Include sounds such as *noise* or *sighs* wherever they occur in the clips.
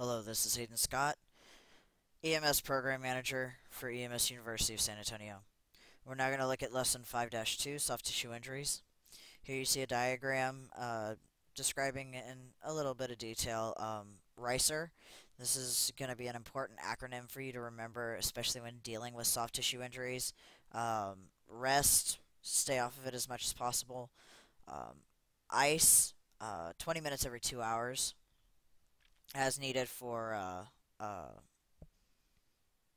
Hello, this is Hayden Scott, EMS Program Manager for EMS University of San Antonio. We're now going to look at Lesson 5-2, Soft Tissue Injuries. Here you see a diagram uh, describing in a little bit of detail um, RICER. This is going to be an important acronym for you to remember, especially when dealing with soft tissue injuries. Um, rest, stay off of it as much as possible. Um, ice, uh, 20 minutes every two hours as needed for uh, uh,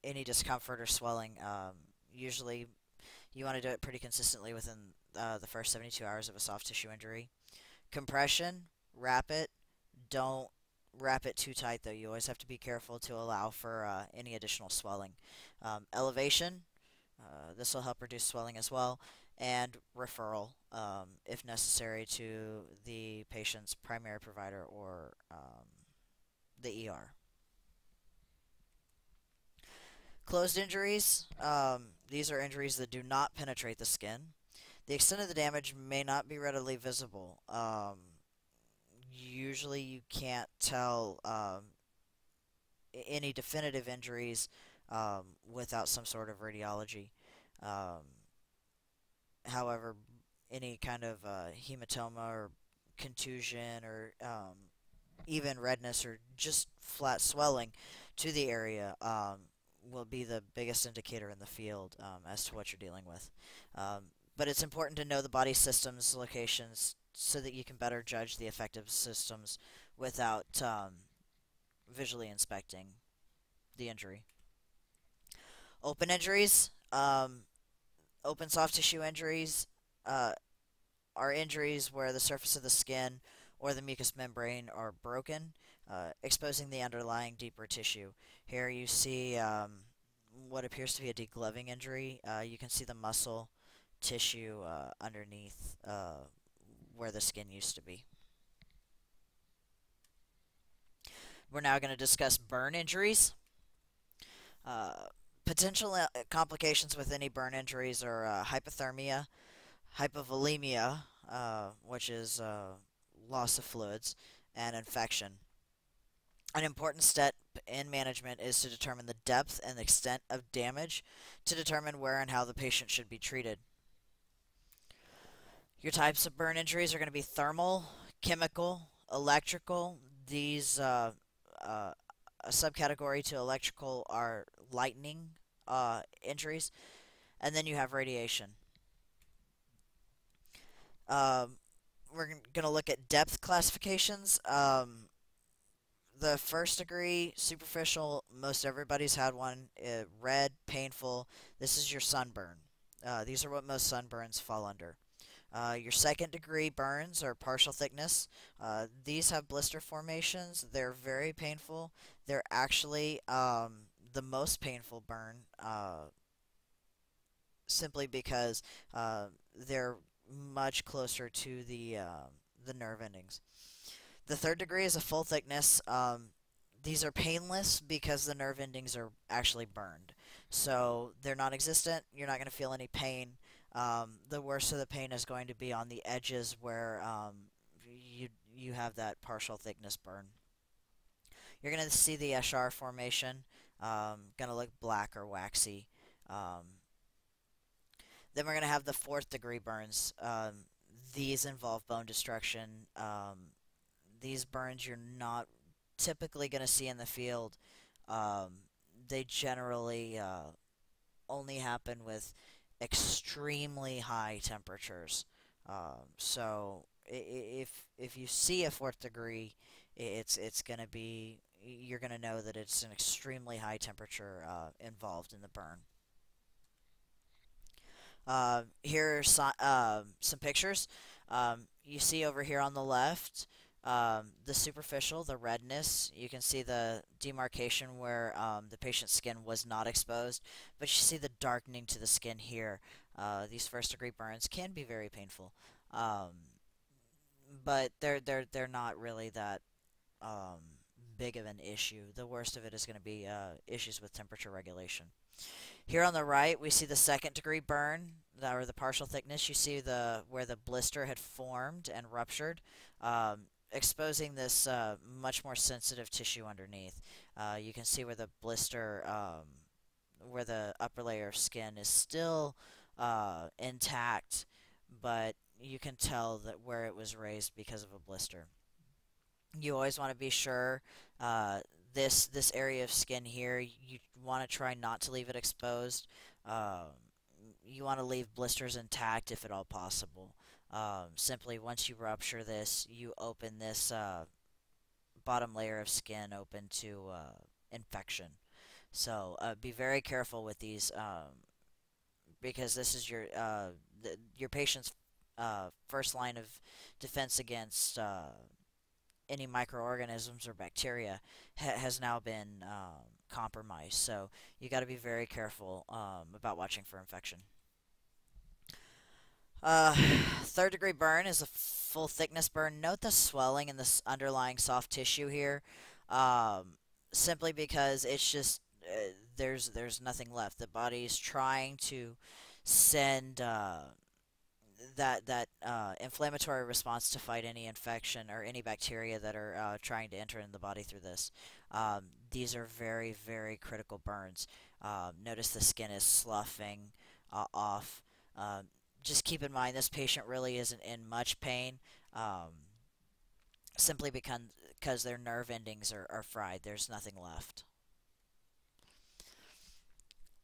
any discomfort or swelling. Um, usually, you want to do it pretty consistently within uh, the first 72 hours of a soft tissue injury. Compression, wrap it. Don't wrap it too tight, though. You always have to be careful to allow for uh, any additional swelling. Um, elevation, uh, this will help reduce swelling as well. And referral, um, if necessary, to the patient's primary provider or um, the ER. Closed injuries. Um, these are injuries that do not penetrate the skin. The extent of the damage may not be readily visible. Um, usually you can't tell um, any definitive injuries um, without some sort of radiology. Um, however, any kind of uh, hematoma or contusion or um, even redness or just flat swelling to the area um, will be the biggest indicator in the field um, as to what you're dealing with. Um, but it's important to know the body systems locations so that you can better judge the effective systems without um, visually inspecting the injury. Open injuries, um, open soft tissue injuries uh, are injuries where the surface of the skin or the mucous membrane are broken, uh, exposing the underlying deeper tissue. Here you see um, what appears to be a degloving injury. Uh, you can see the muscle tissue uh, underneath uh, where the skin used to be. We're now going to discuss burn injuries. Uh, potential uh, complications with any burn injuries are hypothermia, hypovolemia, which is loss of fluids, and infection. An important step in management is to determine the depth and extent of damage to determine where and how the patient should be treated. Your types of burn injuries are going to be thermal, chemical, electrical. These uh, uh, a subcategory to electrical are lightning uh, injuries, and then you have radiation. Um, we're going to look at depth classifications. Um, the first degree, superficial, most everybody's had one. Uh, red, painful. This is your sunburn. Uh, these are what most sunburns fall under. Uh, your second degree burns are partial thickness. Uh, these have blister formations. They're very painful. They're actually um, the most painful burn uh, simply because uh, they're much closer to the uh, the nerve endings. The third degree is a full thickness. Um, these are painless because the nerve endings are actually burned. So they're non-existent. You're not going to feel any pain. Um, the worst of the pain is going to be on the edges where um, you you have that partial thickness burn. You're going to see the Eschar formation. Um, going to look black or waxy. Um, then we're going to have the fourth degree burns. Um, these involve bone destruction. Um, these burns you're not typically going to see in the field. Um, they generally uh, only happen with extremely high temperatures. Um, so if if you see a fourth degree, it's it's going to be you're going to know that it's an extremely high temperature uh, involved in the burn. Uh, here are some, uh, some pictures. Um, you see over here on the left um, the superficial, the redness. You can see the demarcation where um, the patient's skin was not exposed, but you see the darkening to the skin here. Uh, these first degree burns can be very painful, um, but they're they're they're not really that um, big of an issue. The worst of it is going to be uh, issues with temperature regulation. Here on the right, we see the second degree burn, or the partial thickness. You see the where the blister had formed and ruptured. Um, exposing this uh, much more sensitive tissue underneath. Uh, you can see where the blister, um, where the upper layer of skin is still uh, intact, but you can tell that where it was raised because of a blister. You always want to be sure uh, this this area of skin here. You want to try not to leave it exposed. Um, you want to leave blisters intact if at all possible. Um, simply, once you rupture this, you open this uh, bottom layer of skin open to uh, infection. So uh, be very careful with these um, because this is your uh, your patient's uh, first line of defense against uh, any microorganisms or bacteria ha has now been um, compromised. So you got to be very careful um, about watching for infection. Uh, *sighs* third degree burn is a full thickness burn. Note the swelling in this underlying soft tissue here, um, simply because it's just uh, there's there's nothing left. The body is trying to send uh, that that uh, inflammatory response to fight any infection or any bacteria that are uh, trying to enter in the body through this. Um, these are very very critical burns. Um, notice the skin is sloughing uh, off. Um, just keep in mind this patient really isn't in much pain. Um, simply because because their nerve endings are, are fried. There's nothing left.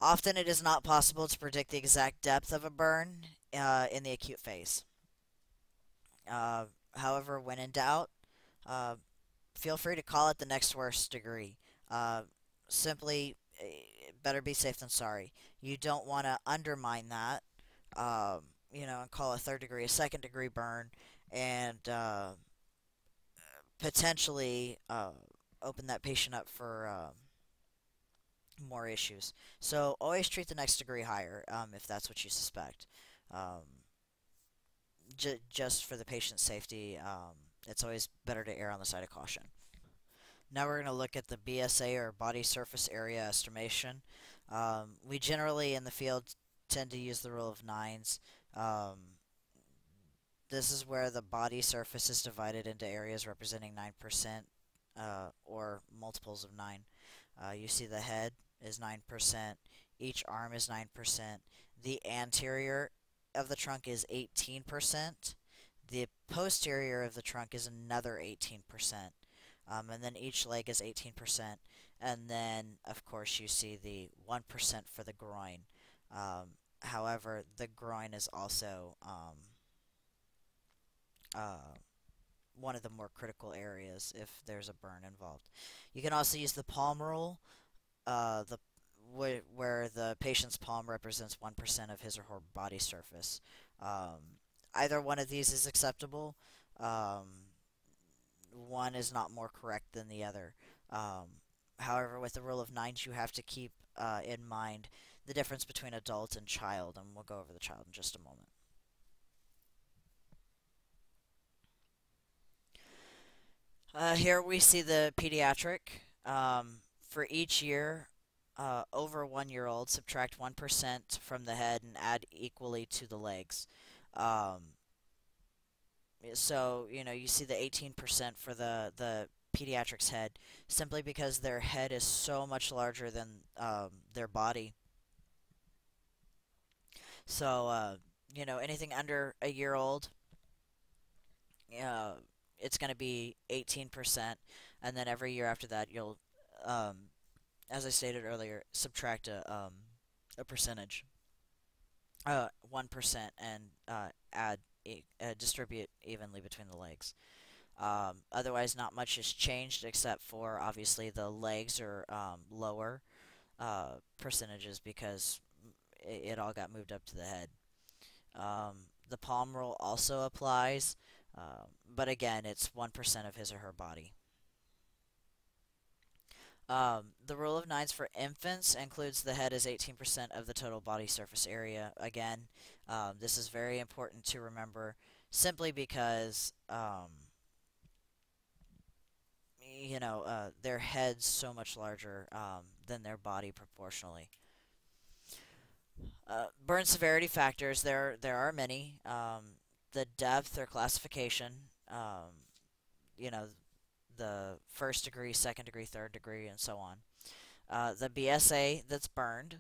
Often it is not possible to predict the exact depth of a burn uh, in the acute phase. Uh, however, when in doubt, uh, feel free to call it the next worst degree. Uh, simply, eh, better be safe than sorry. You don't want to undermine that, um, you know, and call a third degree a second degree burn, and uh, potentially uh, open that patient up for um, more issues. So always treat the next degree higher um, if that's what you suspect. Um, just for the patient's safety, um, it's always better to err on the side of caution. Now we're going to look at the BSA or body surface area estimation. Um, we generally in the field tend to use the rule of nines. Um, this is where the body surface is divided into areas representing 9% uh, or multiples of 9. Uh, you see the head is 9%, each arm is 9%, the anterior of the trunk is 18%. The posterior of the trunk is another 18%. Um, and then each leg is 18%. And then, of course, you see the 1% for the groin. Um, however, the groin is also um, uh, one of the more critical areas if there's a burn involved. You can also use the palm rule. Uh, the wh where the patient's palm represents 1% of his or her body surface. Um, either one of these is acceptable. Um, one is not more correct than the other. Um, however, with the rule of nines, you have to keep uh, in mind the difference between adult and child, and we'll go over the child in just a moment. Uh, here we see the pediatric. Um, for each year, uh, over one year old, subtract 1% from the head and add equally to the legs. Um, so, you know, you see the 18% for the, the pediatrics head simply because their head is so much larger than um, their body. So, uh, you know, anything under a year old, uh, it's going to be 18%, and then every year after that, you'll um, as I stated earlier, subtract a um, a percentage, uh, one percent, and uh, add uh, distribute evenly between the legs. Um, otherwise, not much has changed except for obviously the legs are um, lower uh, percentages because it, it, all got moved up to the head. Um, the palm rule also applies, uh, but again, it's 1% of his or her body. Um, the rule of nines for infants includes the head as 18% of the total body surface area. Again, um, this is very important to remember simply because, um, you know, uh, their head's so much larger um, than their body proportionally. Uh, burn severity factors, there, there are many. Um, the depth or classification, um, you know, the first degree, second degree, third degree, and so on. Uh, the BSA that's burned.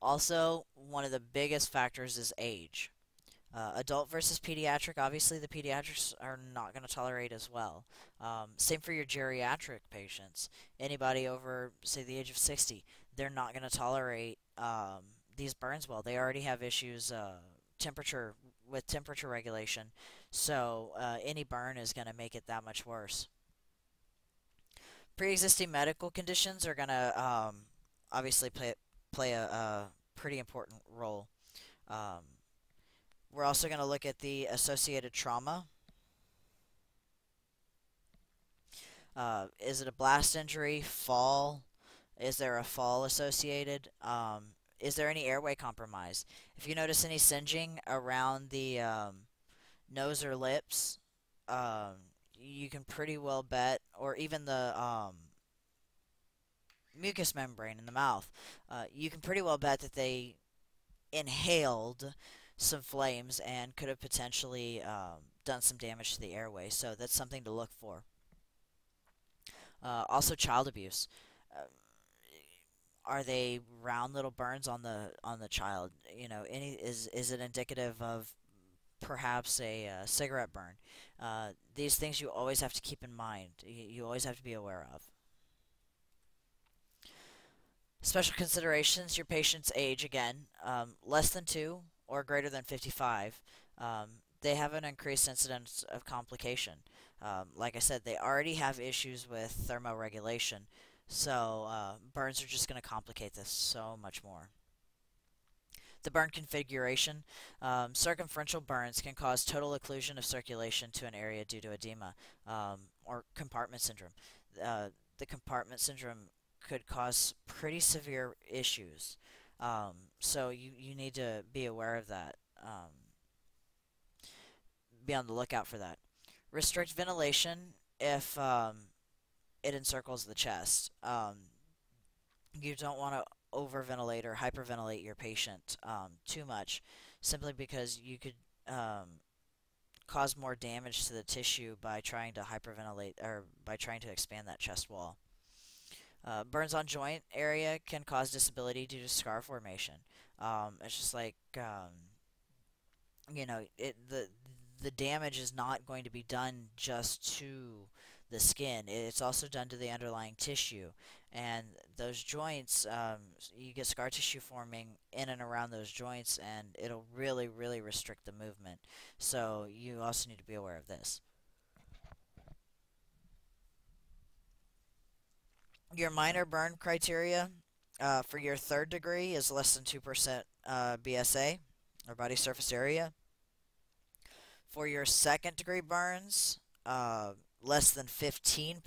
Also, one of the biggest factors is age. Uh, adult versus pediatric, obviously the pediatrics are not going to tolerate as well. Um, same for your geriatric patients. Anybody over, say, the age of 60, they're not going to tolerate um, these burns well. They already have issues uh, temperature with temperature regulation, so uh, any burn is going to make it that much worse. Pre-existing medical conditions are going to um, obviously play play a, a pretty important role. Um, we're also going to look at the associated trauma. Uh, is it a blast injury, fall? Is there a fall associated? Um, is there any airway compromise? If you notice any singeing around the um, nose or lips, um, you can pretty well bet, or even the um, mucous membrane in the mouth, uh, you can pretty well bet that they inhaled some flames and could have potentially um, done some damage to the airway. So that's something to look for. Uh, also, child abuse. Uh, are they round little burns on the on the child? You know, any is is it indicative of perhaps a uh, cigarette burn? Uh, these things you always have to keep in mind. You, always have to be aware of. Special considerations: your patient's age again, um, less than two or greater than 55, um, they have an increased incidence of complication. Um, like I said, they already have issues with thermoregulation, so uh, burns are just going to complicate this so much more. The burn configuration. Um, circumferential burns can cause total occlusion of circulation to an area due to edema um, or compartment syndrome. Uh, the compartment syndrome could cause pretty severe issues. Um, so you, you need to be aware of that. Um, be on the lookout for that. Restrict ventilation if um, it encircles the chest. Um, you don't want to overventilate or hyperventilate your patient um, too much, simply because you could um, cause more damage to the tissue by trying to hyperventilate or by trying to expand that chest wall. Uh, burns on joint area can cause disability due to scar formation. Um, it's just like um, you know, it the the damage is not going to be done just to the skin. It's also done to the underlying tissue, and those joints, um, you get scar tissue forming in and around those joints, and it'll really, really restrict the movement. So you also need to be aware of this. your minor burn criteria uh, for your third degree is less than 2% uh, BSA, or body surface area. For your second degree burns, uh, less than 15%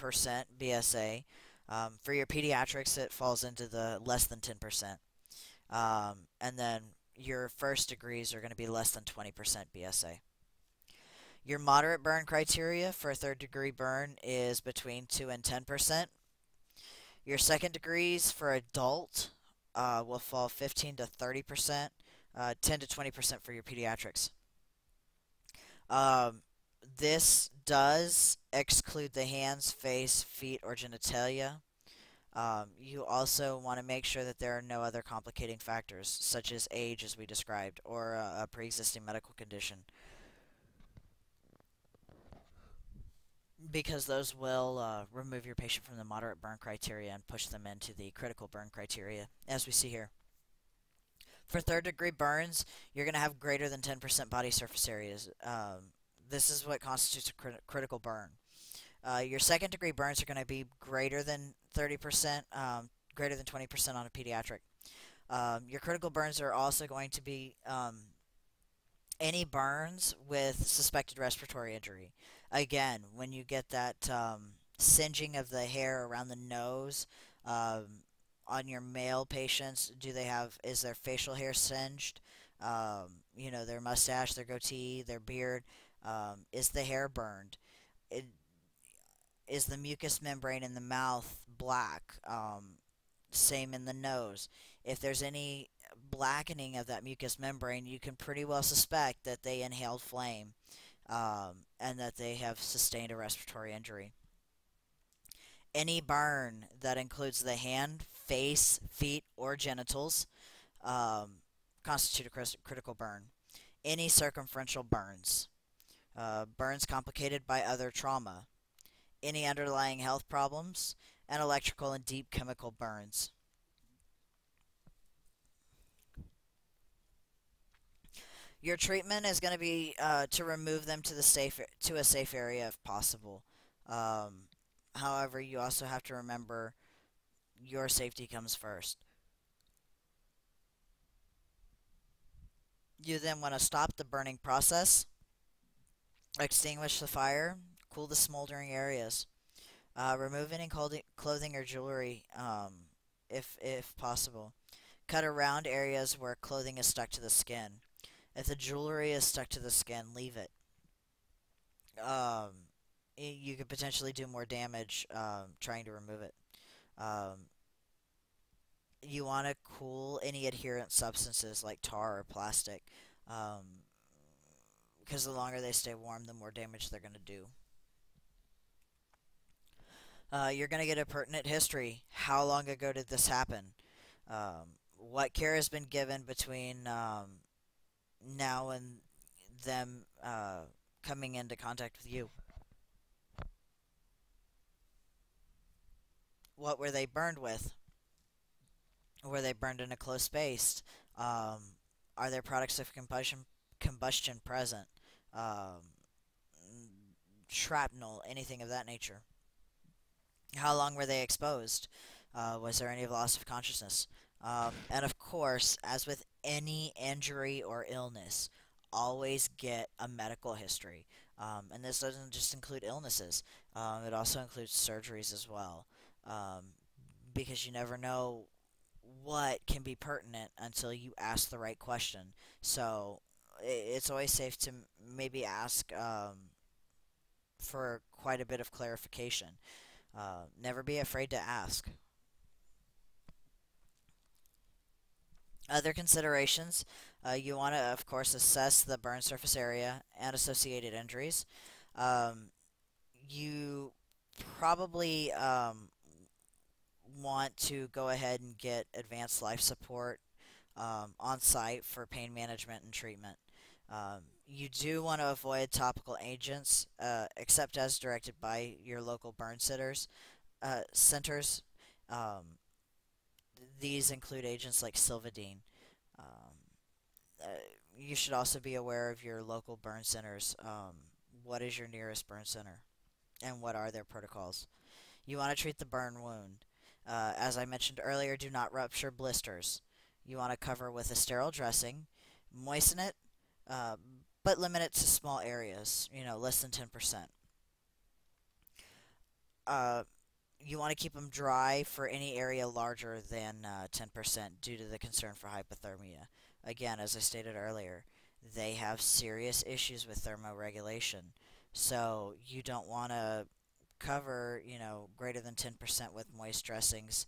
BSA. Um, for your pediatrics, it falls into the less than 10%. Um, and then your first degrees are going to be less than 20% BSA. Your moderate burn criteria for a third degree burn is between 2 and 10%. Your second degrees for adult uh, will fall 15 to 30 percent, uh, 10 to 20 percent for your pediatrics. Um, this does exclude the hands, face, feet, or genitalia. Um, you also want to make sure that there are no other complicating factors, such as age, as we described, or a, a pre-existing medical condition. because those will uh, remove your patient from the moderate burn criteria and push them into the critical burn criteria, as we see here. For third degree burns, you're going to have greater than 10% body surface areas. Um, this is what constitutes a crit critical burn. Uh, your second degree burns are going to be greater than 30%, um, greater than 20% on a pediatric. Um, your critical burns are also going to be um, any burns with suspected respiratory injury again, when you get that um, singeing of the hair around the nose um, on your male patients, do they have is their facial hair singed? Um, you know, their mustache, their goatee, their beard. Um, is the hair burned? It, is the mucous membrane in the mouth black? Um, same in the nose. If there's any blackening of that mucous membrane, you can pretty well suspect that they inhaled flame um, and that they have sustained a respiratory injury. Any burn that includes the hand, face, feet, or genitals um, constitute a critical burn. Any circumferential burns, uh, burns complicated by other trauma, any underlying health problems, and electrical and deep chemical burns. Your treatment is going to be uh, to remove them to the safe to a safe area if possible. Um, however, you also have to remember your safety comes first. You then want to stop the burning process, extinguish the fire, cool the smoldering areas, uh, remove any clothing or jewelry um, if if possible. Cut around areas where clothing is stuck to the skin. If the jewelry is stuck to the skin, leave it. Um, you could potentially do more damage um, trying to remove it. Um, you want to cool any adherent substances like tar or plastic, because the longer they stay warm, the more damage they're going to do. Uh, you're going to get a pertinent history. How long ago did this happen? Um, what care has been given between um, now and them uh, coming into contact with you? What were they burned with? Were they burned in a close space? Um, are there products of combustion combustion present? Um, shrapnel, anything of that nature? How long were they exposed? Uh, was there any loss of consciousness? Um, and of course, as with any injury or illness, always get a medical history. Um, and this doesn't just include illnesses, um, it also includes surgeries as well. Um, because you never know what can be pertinent until you ask the right question. So it's always safe to maybe ask um, for quite a bit of clarification. Uh, never be afraid to ask. Other considerations, uh, you want to, of course, assess the burn surface area and associated injuries. Um, you probably um, want to go ahead and get advanced life support um, on site for pain management and treatment. Um, you do want to avoid topical agents, uh, except as directed by your local burn sitters, uh, centers. Um, these include agents like Silvadene. Um, uh, you should also be aware of your local burn centers. Um, what is your nearest burn center? And what are their protocols? You want to treat the burn wound. Uh, as I mentioned earlier, do not rupture blisters. You want to cover with a sterile dressing, moisten it, uh, but limit it to small areas, you know, less than 10%. Uh, you want to keep them dry for any area larger than uh, 10% due to the concern for hypothermia. Again, as I stated earlier, they have serious issues with thermoregulation. So you don't want to cover, you know, greater than 10% with moist dressings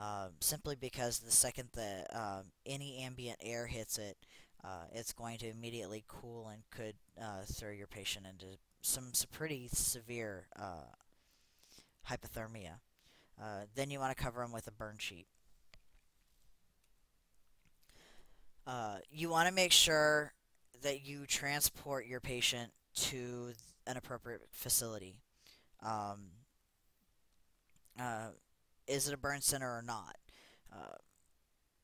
um, simply because the second that um, any ambient air hits it, uh, it's going to immediately cool and could uh, throw your patient into some, some pretty severe uh, hypothermia. Uh, then you want to cover them with a burn sheet. Uh, you want to make sure that you transport your patient to an appropriate facility. Um, uh, is it a burn center or not?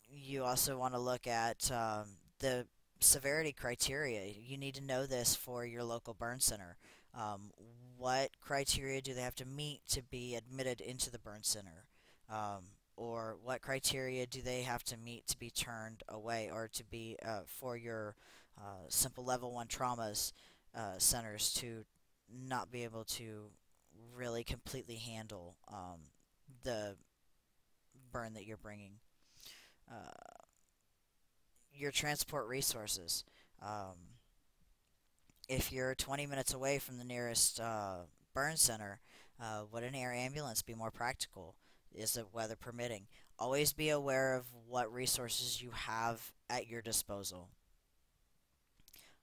You also want to look at um, the severity criteria. You need to know this for your local burn center. Um, what criteria do they have to meet to be admitted into the burn center? Um, or what criteria do they have to meet to be turned away or to be uh, for your uh, simple level 1 traumas uh, centers to not be able to really completely handle um, the burn that you're bringing. Your transport resources. Um, if you're 20 minutes away from the nearest uh, burn center, uh, would an air ambulance be more practical? Is it weather permitting? Always be aware of what resources you have at your disposal.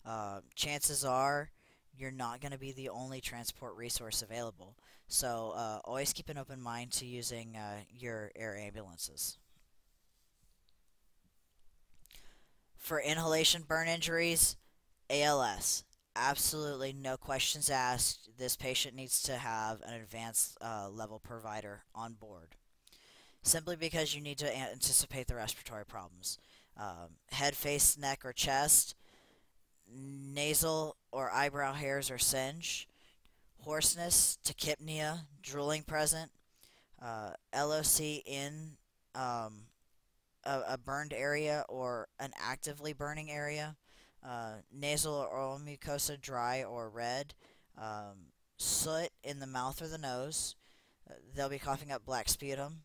Uh, chances are, you're not going to be the only transport resource available. So uh, always keep an open mind to using uh, your air ambulances. For inhalation burn injuries, ALS. Absolutely no questions asked. This patient needs to have an advanced uh, level provider on board. Simply because you need to anticipate the respiratory problems. Um, head, face, neck, or chest, nasal or eyebrow hairs or singe, hoarseness, tachypnea, drooling present, uh, LOC in um, a, a, burned area or an actively burning area, uh, nasal or oral mucosa dry or red, um, soot in the mouth or the nose, uh, they'll be coughing up black sputum,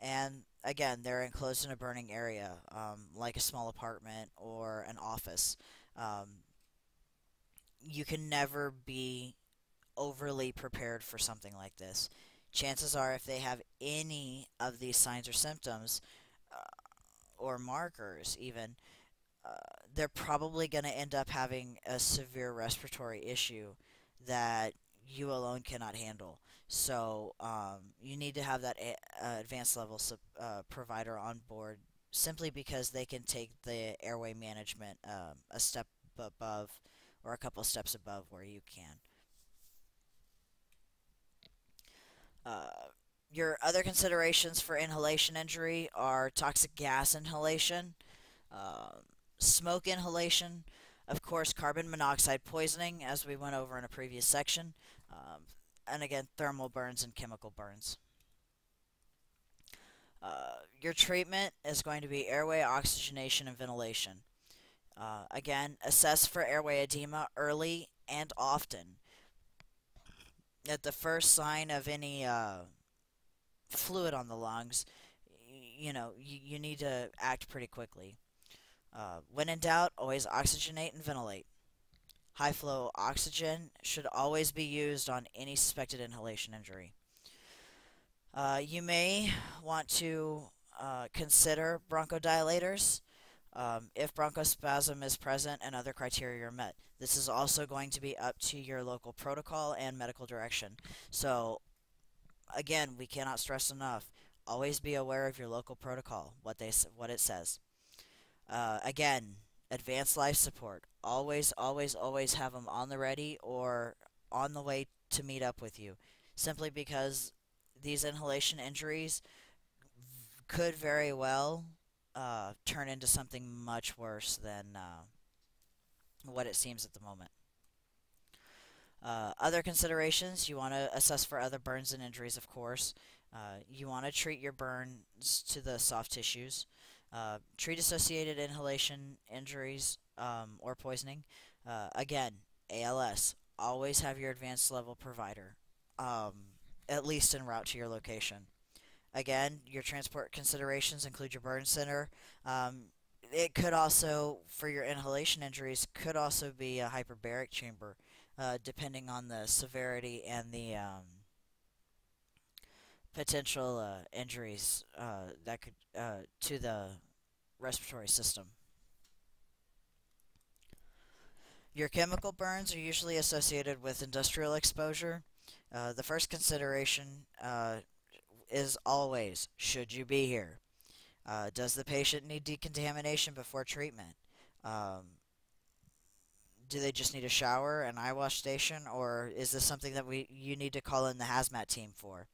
and again, they're enclosed in a burning area, um, like a small apartment or an office. Um, you can never be overly prepared for something like this. Chances are, if they have any of these signs or symptoms, or markers even, uh, they're probably going to end up having a severe respiratory issue that you alone cannot handle. So um, you need to have that a- uh, advanced level uh, provider on board simply because they can take the airway management um, a step above or a couple steps above where you can. Your other considerations for inhalation injury are toxic gas inhalation, uh, smoke inhalation, of course, carbon monoxide poisoning, as we went over in a previous section, um, and again, thermal burns and chemical burns. Uh, your treatment is going to be airway oxygenation and ventilation. Uh, again, assess for airway edema early and often. At the first sign of any uh, fluid on the lungs, you know, you, you need to act pretty quickly. Uh, when in doubt, always oxygenate and ventilate. High flow oxygen should always be used on any suspected inhalation injury. Uh, you may want to uh, consider bronchodilators um, if bronchospasm is present and other criteria are met. This is also going to be up to your local protocol and medical direction. So, again, we cannot stress enough. Always be aware of your local protocol, what they what it says. Uh, again, advanced life support. Always, always, always have them on the ready or on the way to meet up with you. Simply because these inhalation injuries could very well uh, turn into something much worse than uh, what it seems at the moment. Uh, other considerations, you want to assess for other burns and injuries, of course. Uh, you want to treat your burns to the soft tissues. Uh, treat associated inhalation injuries um, or poisoning. Uh, again, ALS. Always have your advanced level provider, um, at least en route to your location. Again, your transport considerations include your burn center. Um, it could also, for your inhalation injuries, could also be a hyperbaric chamber, uh, depending on the severity and the um, potential uh, injuries uh, that could uh, to the respiratory system. Your chemical burns are usually associated with industrial exposure. Uh, the first consideration uh, is always, should you be here? Does the patient need decontamination before treatment? Um, do they just need a shower, an eye wash station, or is this something that we you need to call in the hazmat team for?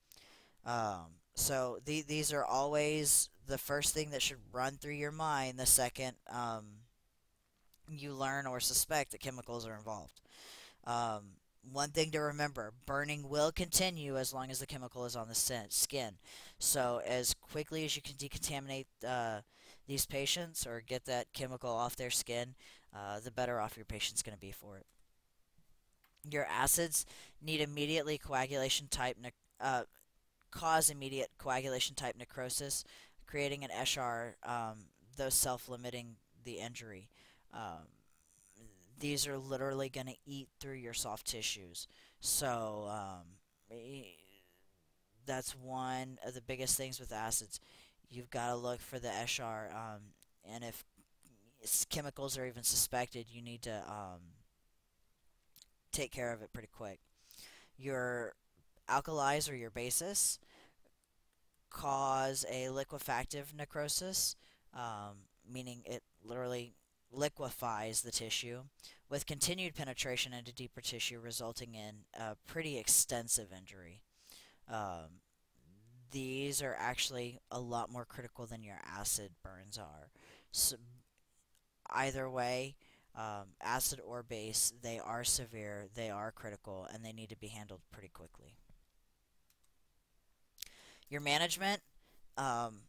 Um, so the, these are always the first thing that should run through your mind the second um, you learn or suspect that chemicals are involved. Um, one thing to remember burning will continue as long as the chemical is on the skin. So, as quickly as you can decontaminate uh, these patients or get that chemical off their skin, uh, the better off your patient's going to be for it. Your acids need immediately coagulation type, uh, cause immediate coagulation type necrosis, creating an Eschar, um, those self limiting the injury. Um, these are literally going to eat through your soft tissues. So um, that's one of the biggest things with acids. You've got to look for the Eschar, um, and if chemicals are even suspected, you need to um, take care of it pretty quick. Your alkalis or your bases cause a liquefactive necrosis, um, meaning it literally liquefies the tissue, with continued penetration into deeper tissue, resulting in a pretty extensive injury. Um, these are actually a lot more critical than your acid burns are. So, either way, um, acid or base, they are severe, they are critical, and they need to be handled pretty quickly. Your management, um,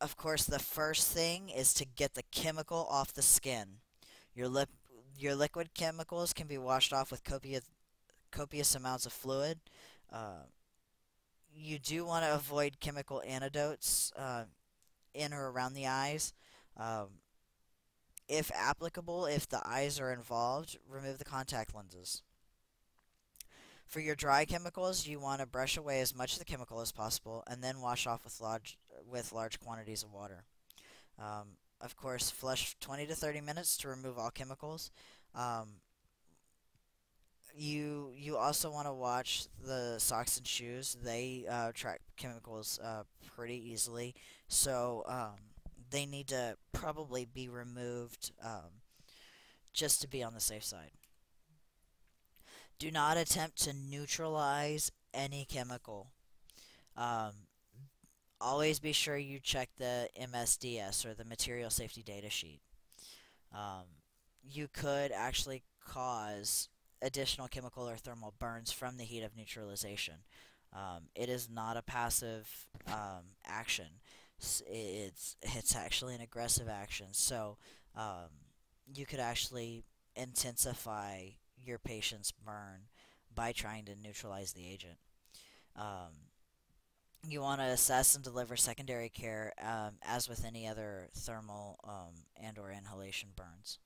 of course, the first thing is to get the chemical off the skin. Your lip, your liquid chemicals can be washed off with copious, copious amounts of fluid. Uh, you do want to avoid chemical antidotes uh, in or around the eyes. Um, if applicable, if the eyes are involved, remove the contact lenses. For your dry chemicals, you want to brush away as much of the chemical as possible and then wash off with large, with large quantities of water. Um, of course, flush 20 to 30 minutes to remove all chemicals. Um, you you also want to watch the socks and shoes. They uh, track chemicals uh, pretty easily, so um, they need to probably be removed um, just to be on the safe side. Do not attempt to neutralize any chemical. Um, always be sure you check the MSDS or the Material Safety Data Sheet. Um, you could actually cause additional chemical or thermal burns from the heat of neutralization. Um, it is not a passive um, action. It's it's actually an aggressive action. So um, you could actually intensify your patient's burn by trying to neutralize the agent. Um, you want to assess and deliver secondary care um, as with any other thermal um, and or inhalation burns.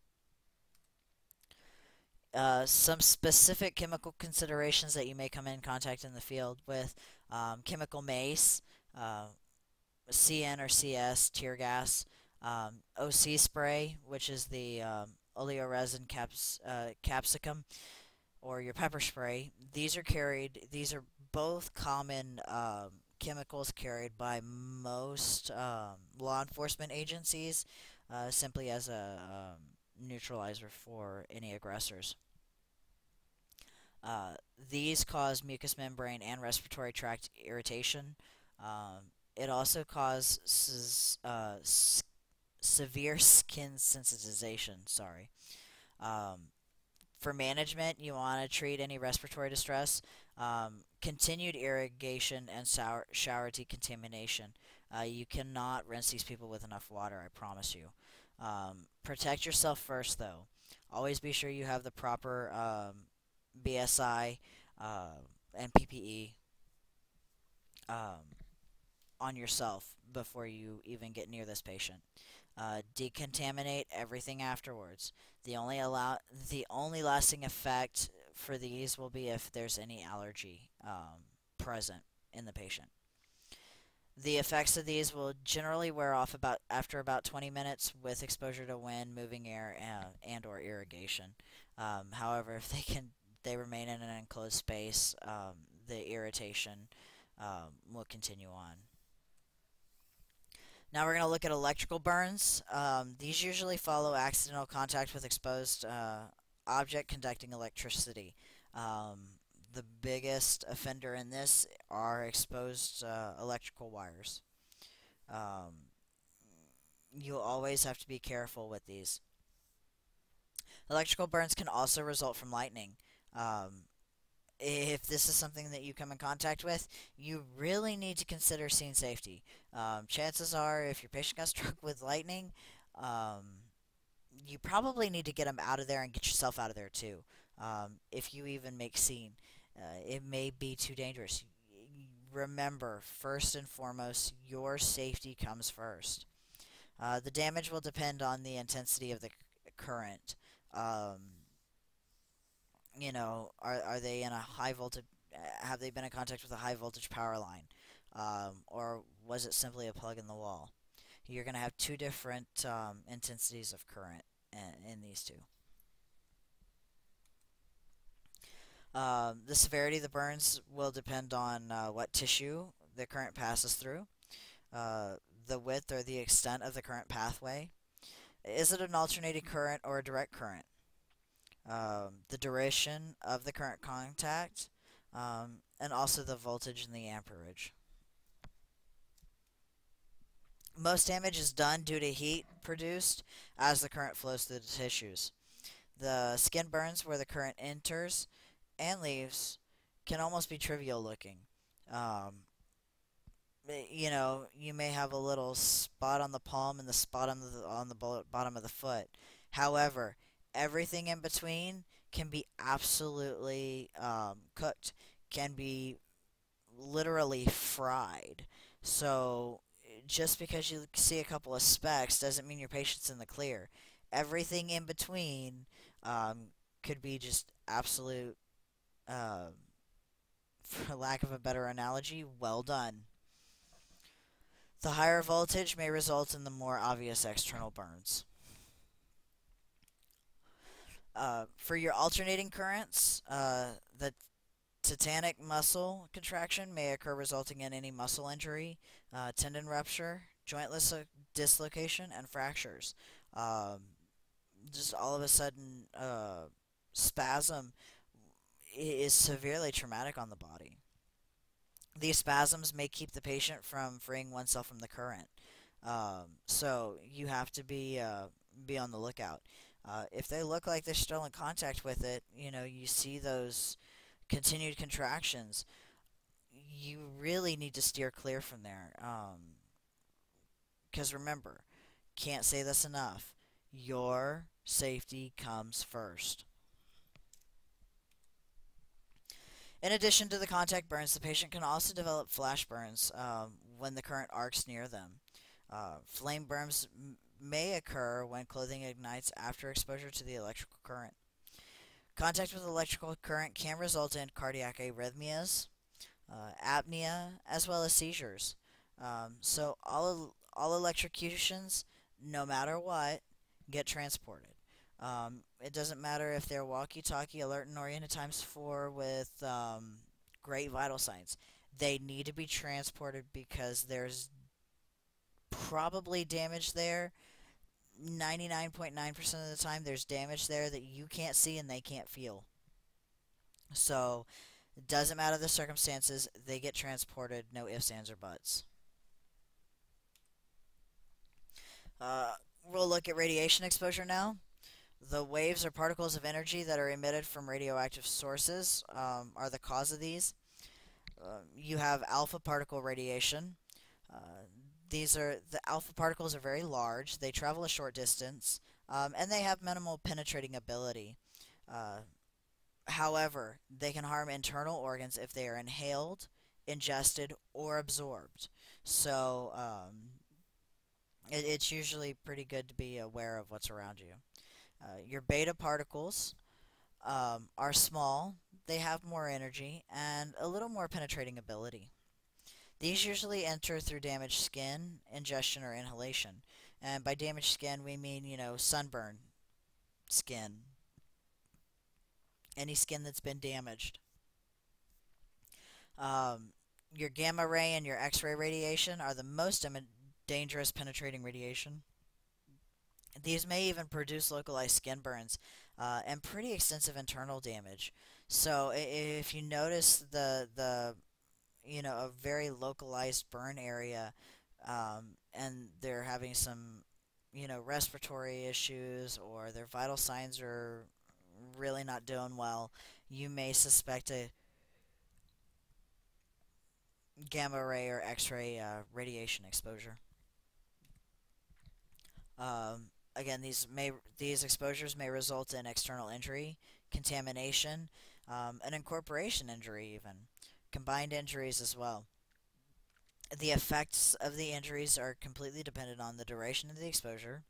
Uh, some specific chemical considerations that you may come in contact in the field with um, chemical mace, uh, CN or CS tear gas, um, OC spray, which is the um, oleoresin caps, uh, capsicum, or your pepper spray. These are carried. These are both common um, chemicals carried by most um, law enforcement agencies, uh, simply as a um, neutralizer for any aggressors. Uh, these cause mucous membrane and respiratory tract irritation. Um, it also causes uh, severe skin sensitization. Sorry. Um, for management, you want to treat any respiratory distress, um, continued irrigation, and shower, shower decontamination. Uh, you cannot rinse these people with enough water, I promise you. Um, protect yourself first, though. Always be sure you have the proper um, BSI uh, and PPE um, on yourself before you even get near this patient. Uh, decontaminate everything afterwards. The only allow the only lasting effect for these will be if there's any allergy um, present in the patient. The effects of these will generally wear off about after about 20 minutes with exposure to wind, moving air, and, and or irrigation. Um, however, if they can they remain in an enclosed space, um, the irritation um, will continue on. Now we're going to look at electrical burns. Um, these usually follow accidental contact with exposed uh, object conducting electricity. Um, the biggest offender in this are exposed uh, electrical wires. Um, you'll always have to be careful with these. Electrical burns can also result from lightning. Um, if this is something that you come in contact with, you really need to consider scene safety. Um, chances are, if your patient got *laughs* struck with lightning, um, you probably need to get them out of there and get yourself out of there too. Um, if you even make scene, uh, it may be too dangerous. Remember, first and foremost, your safety comes first. Uh, the damage will depend on the intensity of the current. Um, you know, are are they in a high voltage? Have they been in contact with a high voltage power line, um, or was it simply a plug in the wall? You're going to have two different um, intensities of current in, in these two. Um, the severity of the burns will depend on uh, what tissue the current passes through, uh, the width or the extent of the current pathway. Is it an alternating current or a direct current? Um, the duration of the current contact, um, and also the voltage and the amperage. Most damage is done due to heat produced as the current flows through the tissues. The skin burns where the current enters and leaves can almost be trivial looking. Um, you know, you may have a little spot on the palm and the spot on the on the bottom of the foot. However, everything in between can be absolutely um, cooked, can be literally fried. So just because you see a couple of specks doesn't mean your patient's in the clear. Everything in between um, could be just absolute, uh, *laughs* for lack of a better analogy, well done. The higher voltage may result in the more obvious external burns. Uh, for your alternating currents, uh, the tetanic muscle contraction may occur resulting in any muscle injury, uh, tendon rupture, joint dislocation, and fractures. Um, just all of a sudden, uh, spasm is severely traumatic on the body. These spasms may keep the patient from freeing oneself from the current. Um, so you have to be uh, be on the lookout. Uh, if they look like they're still in contact with it, you know, you see those continued contractions, you really need to steer clear from there. Because um, remember, can't say this enough, your safety comes first. In addition to the contact burns, the patient can also develop flash burns um, when the current arcs near them. Uh, flame burns may occur when clothing ignites after exposure to the electrical current. Contact with electrical current can result in cardiac arrhythmias, uh, apnea, as well as seizures. Um, so all all electrocutions, no matter what, get transported. Um, it doesn't matter if they're walkie-talkie, alert, and oriented times four with um, great vital signs. They need to be transported because there's probably damage there 99.9% .9 of the time there's damage there that you can't see and they can't feel. So, it doesn't matter the circumstances, they get transported, no ifs, ands, or buts. Uh, we'll look at radiation exposure now. The waves or particles of energy that are emitted from radioactive sources um, are the cause of these. Uh, you have alpha particle radiation. Uh, these are the alpha particles are very large. They travel a short distance, um, and they have minimal penetrating ability. Uh, however, they can harm internal organs if they are inhaled, ingested, or absorbed. So um, it, it's usually pretty good to be aware of what's around you. Uh, your beta particles um, are small. They have more energy and a little more penetrating ability. These usually enter through damaged skin, ingestion, or inhalation. And by damaged skin, we mean, you know, sunburn skin. Any skin that's been damaged. Um, your gamma ray and your X-ray radiation are the most dangerous penetrating radiation. These may even produce localized skin burns uh, and pretty extensive internal damage. So if you notice the the you know, a very localized burn area, um, and they're having some, you know, respiratory issues or their vital signs are really not doing well, you may suspect a gamma ray or X-ray uh, radiation exposure. Um, again, these may these exposures may result in external injury, contamination, um, an incorporation injury even combined injuries as well. The effects of the injuries are completely dependent on the duration of the exposure,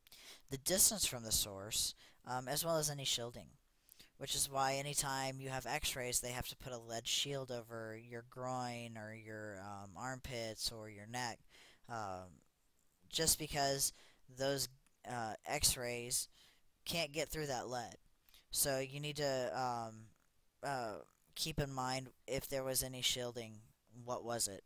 the distance from the source, um, as well as any shielding. Which is why anytime you have x-rays, they have to put a lead shield over your groin or your um, armpits or your neck. Um, just because those uh, x-rays can't get through that lead. So you need to um, uh, keep in mind if there was any shielding, what was it?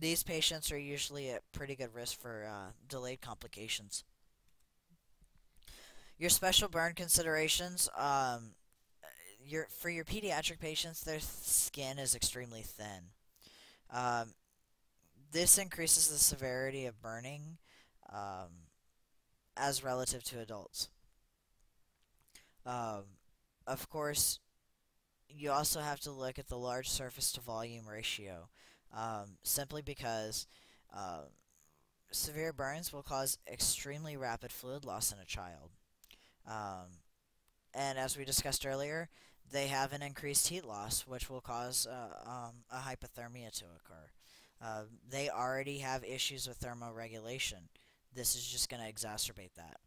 These patients are usually at pretty good risk for uh, delayed complications. Your special burn considerations, um, your for your pediatric patients, their skin is extremely thin. Um, this increases the severity of burning um, as relative to adults. Um, of course, you also have to look at the large surface to volume ratio, um, simply because uh, severe burns will cause extremely rapid fluid loss in a child. Um, and as we discussed earlier, they have an increased heat loss, which will cause uh, um, a hypothermia to occur. Uh, they already have issues with thermoregulation. This is just going to exacerbate that.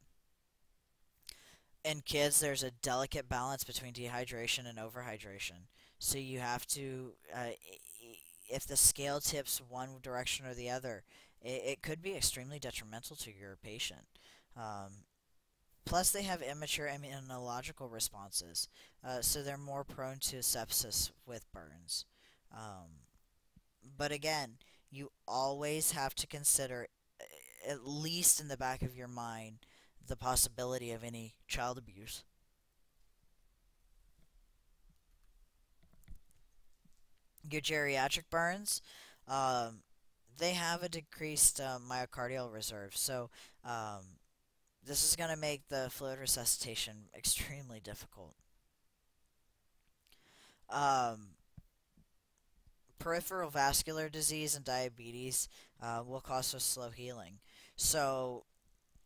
In kids, there's a delicate balance between dehydration and overhydration. So you have to, uh, if the scale tips one direction or the other, it, it could be extremely detrimental to your patient. Um, plus, they have immature immunological responses, uh, so they're more prone to sepsis with burns. Um, but again, you always have to consider, at least in the back of your mind, the possibility of any child abuse. Your geriatric burns, um, they have a decreased uh, myocardial reserve, so um, this is going to make the fluid resuscitation *laughs* extremely difficult. Um, peripheral vascular disease and diabetes uh, will cause a slow healing. So,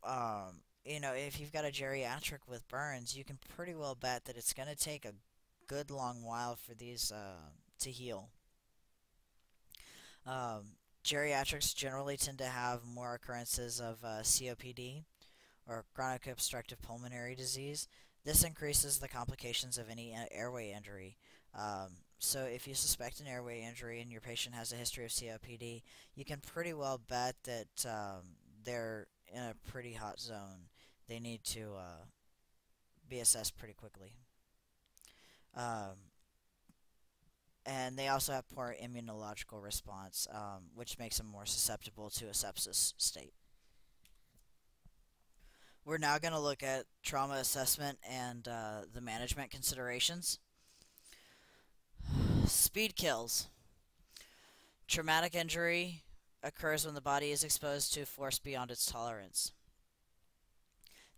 um, you know, if you've got a geriatric with burns, you can pretty well bet that it's going to take a good long while for these uh, to heal. Um, geriatrics generally tend to have more occurrences of uh, COPD or chronic obstructive pulmonary disease. This increases the complications of any uh, airway injury. Um, so if you suspect an airway injury and your patient has a history of COPD, you can pretty well bet that um, they're in a pretty hot zone. They need to uh, be assessed pretty quickly. Um, and they also have poor immunological response, um, which makes them more susceptible to a sepsis state. We're now going to look at trauma assessment and uh, the management considerations. *sighs* Speed kills. Traumatic injury occurs when the body is exposed to force beyond its tolerance.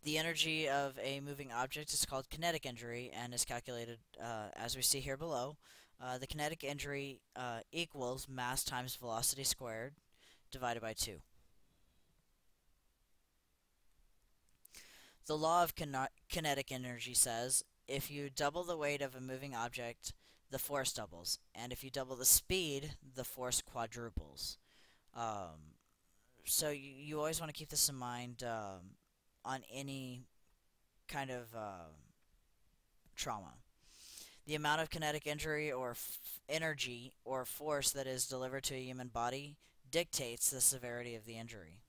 The energy of a moving object is called kinetic injury and is calculated uh, as we see here below. Uh, the kinetic injury uh, equals mass times velocity squared divided by 2. The law of kinetic energy says if you double the weight of a moving object, the force doubles. And if you double the speed, the force quadruples. Um, so you, you always want to keep this in mind um, on any kind of uh, trauma. The amount of kinetic injury or energy or force that is delivered to a human body dictates the severity of the injury.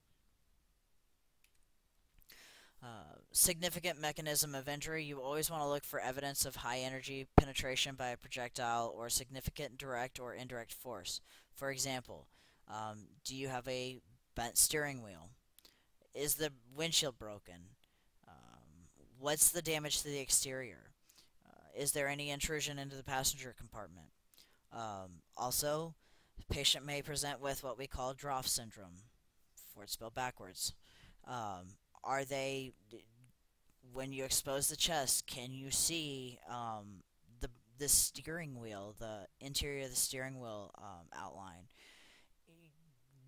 Uh, significant mechanism of injury, you always want to look for evidence of high energy penetration by a projectile or significant direct or indirect force. For example, um, do you have a bent steering wheel? Is the windshield broken? Um, what's the damage to the exterior? Uh, is there any intrusion into the passenger compartment? Um, also, the patient may present with what we call Droff syndrome, for it's spelled backwards. Um, are they when you expose the chest can you see um, the the steering wheel the interior of the steering wheel um, outline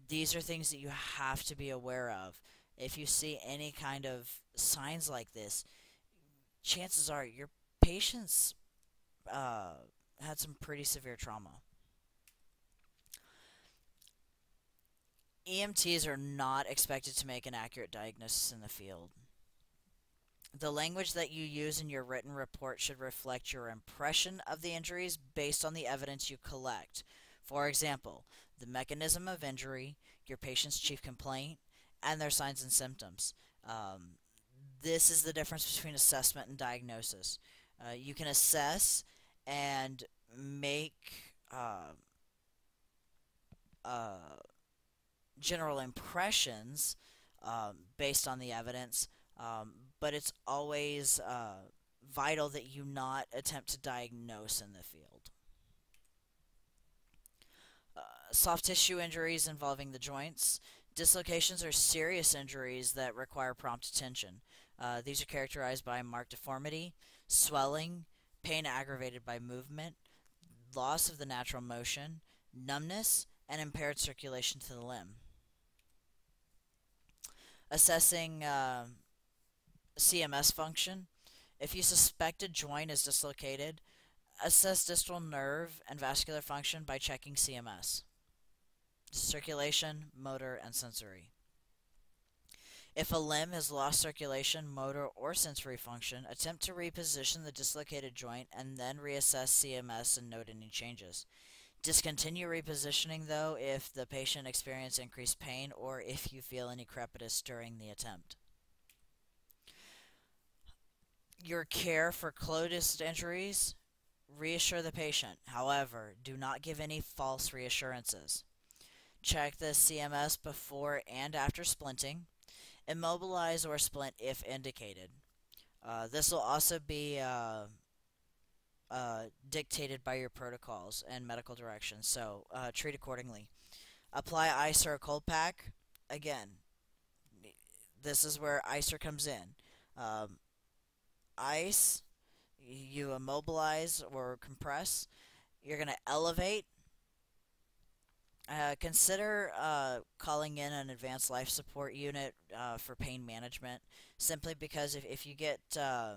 these are things that you have to be aware of if you see any kind of signs like this chances are your patients uh, had some pretty severe trauma EMTs are not expected to make an accurate diagnosis in the field. The language that you use in your written report should reflect your impression of the injuries based on the evidence you collect. For example, the mechanism of injury, your patient's chief complaint, and their signs and symptoms. Um, this is the difference between assessment and diagnosis. Uh, you can assess and make uh, uh, general impressions um, based on the evidence, um, but it's always uh, vital that you not attempt to diagnose in the field. Uh, soft tissue injuries involving the joints. Dislocations are serious injuries that require prompt attention. Uh, these are characterized by marked deformity, swelling, pain aggravated by movement, loss of the natural motion, numbness, and impaired circulation to the limb. Assessing uh, CMS function. If you suspect a joint is dislocated, assess distal nerve and vascular function by checking CMS. Circulation, motor, and sensory. If a limb has lost circulation, motor, or sensory function, attempt to reposition the dislocated joint and then reassess CMS and note any changes. Discontinue repositioning though if the patient experiences increased pain or if you feel any crepitus during the attempt. Your care for closed injuries, reassure the patient. However, do not give any false reassurances. Check the CMS before and after splinting. Immobilize or splint if indicated. Uh, this will also be uh, uh, dictated by your protocols and medical directions, so uh, treat accordingly. Apply ice or a cold pack. Again, this is where ICER comes in. Um, ice, you immobilize or compress. You're going to elevate. Uh, consider uh, calling in an advanced life support unit uh, for pain management simply because if, if you get uh,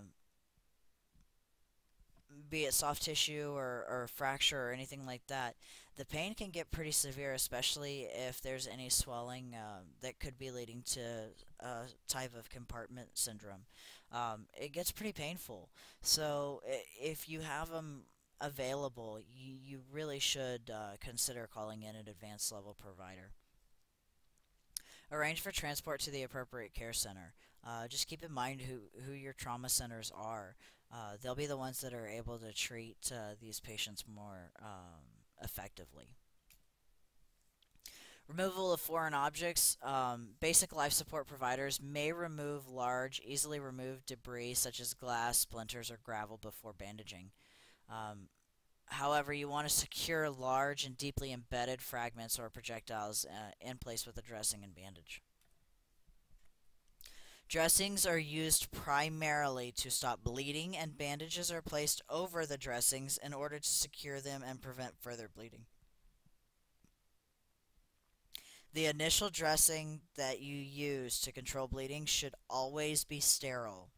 be it soft tissue or, or fracture or anything like that, the pain can get pretty severe, especially if there's any swelling uh, that could be leading to a type of compartment syndrome. Um, it gets pretty painful. So if you have them available, you, you really should uh, consider calling in an advanced level provider. Arrange for transport to the appropriate care center. Uh, just keep in mind who, who your trauma centers are. Uh, they'll be the ones that are able to treat uh, these patients more um, effectively. Removal of foreign objects. Um, basic life support providers may remove large, easily removed debris such as glass, splinters, or gravel before bandaging. Um, however, you want to secure large and deeply embedded fragments or projectiles uh, in place with a dressing and bandage. Dressings are used primarily to stop bleeding, and bandages are placed over the dressings in order to secure them and prevent further bleeding. The initial dressing that you use to control bleeding should always be sterile.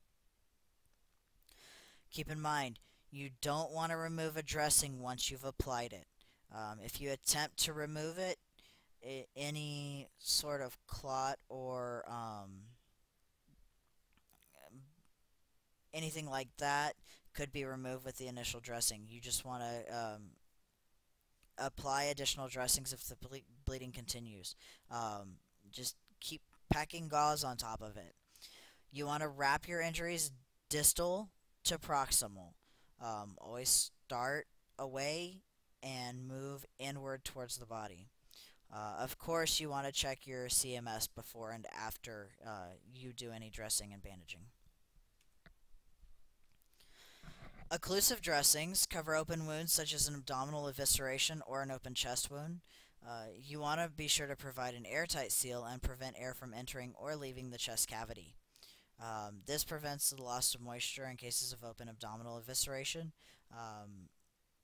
Keep in mind, you don't want to remove a dressing once you've applied it. Um, if you attempt to remove it, it any sort of clot or um, anything like that could be removed with the initial dressing. You just want to um, apply additional dressings if the ble bleeding continues. Um, just keep packing gauze on top of it. You want to wrap your injuries distal to proximal. Um, always start away and move inward towards the body. Uh, of course, you want to check your CMS before and after uh, you do any dressing and bandaging. Occlusive dressings cover open wounds such as an abdominal evisceration or an open chest wound. Uh, you want to be sure to provide an airtight seal and prevent air from entering or leaving the chest cavity. Um, this prevents the loss of moisture in cases of open abdominal evisceration. Um,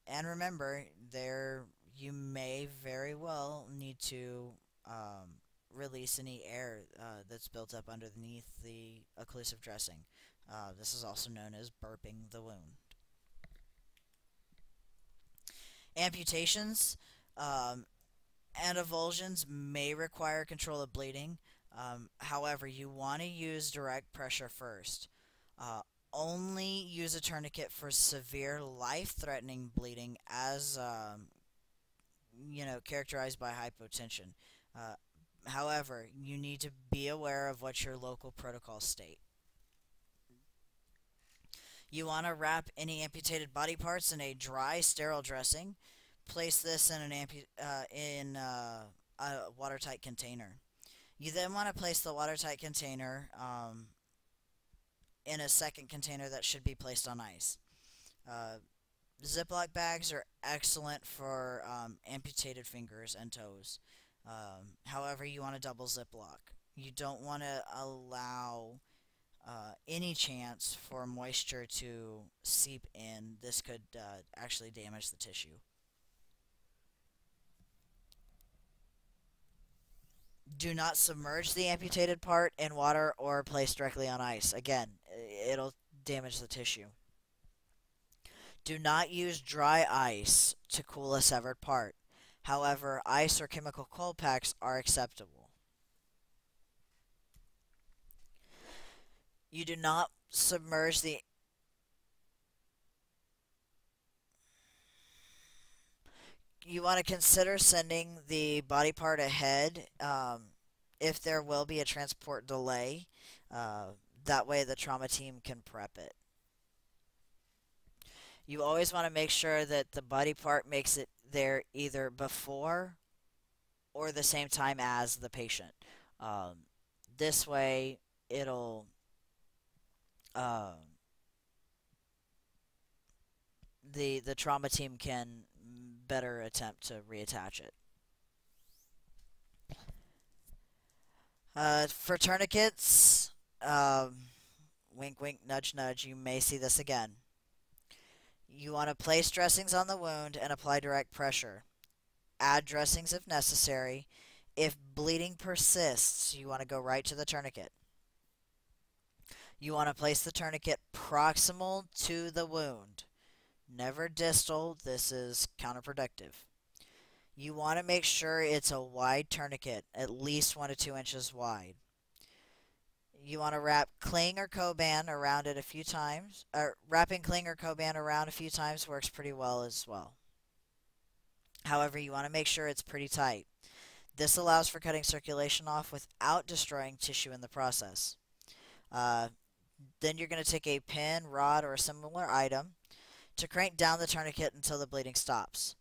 and remember, there you may very well need to um, release any air uh, that's built up underneath the occlusive dressing. Uh, this is also known as burping the wound. Amputations um, and avulsions may require control of bleeding. Um, however, you want to use direct pressure first. Uh, only use a tourniquet for severe life-threatening bleeding as um, you know characterized by hypotension. Uh, however, you need to be aware of what your local protocol state. You want to wrap any amputated body parts in a dry, sterile dressing. Place this in an ampu- uh, in uh, a watertight container. You then want to place the watertight container um, in a second container that should be placed on ice. Uh, Ziploc bags are excellent for um, amputated fingers and toes. Um, however, you want a double Ziploc. You don't want to allow uh, any chance for moisture to seep in. This could uh, actually damage the tissue. Do not submerge the amputated part in water or place directly on ice. Again, it'll damage the tissue. Do not use dry ice to cool a severed part. However, ice or chemical cold packs are acceptable. You do not submerge the you want to consider sending the body part ahead um, if there will be a transport delay. Uh, that way the trauma team can prep it. You always want to make sure that the body part makes it there either before or the same time as the patient. Um, this way, it'll uh, the the trauma team can better attempt to reattach it. Uh, for tourniquets, um, wink, wink, nudge, nudge. You may see this again. You want to place dressings on the wound and apply direct pressure. Add dressings if necessary. If bleeding persists, you want to go right to the tourniquet. You want to place the tourniquet proximal to the wound. Never distal, this is counterproductive. You want to make sure it's a wide tourniquet, at least 1 to 2 inches wide. You want to wrap cling or Coban around it a few times. Wrapping cling or Coban around a few times works pretty well as well. However, you want to make sure it's pretty tight. This allows for cutting circulation off without destroying tissue in the process. Uh, then you're going to take a pin, rod, or a similar item to crank down the tourniquet until the bleeding stops.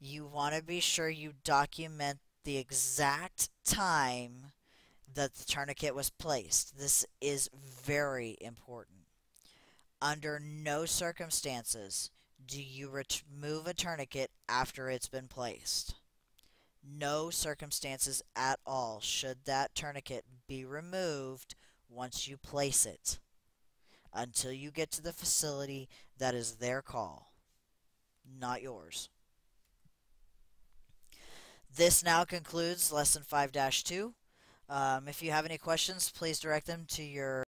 You want to be sure you document the exact time that the tourniquet was placed. This is very important. Under no circumstances do you remove a tourniquet after it's been placed. No circumstances at all should that tourniquet be removed once you place it until you get to the facility that is their call, not yours. This now concludes Lesson 5 2. Um, if you have any questions, please direct them to your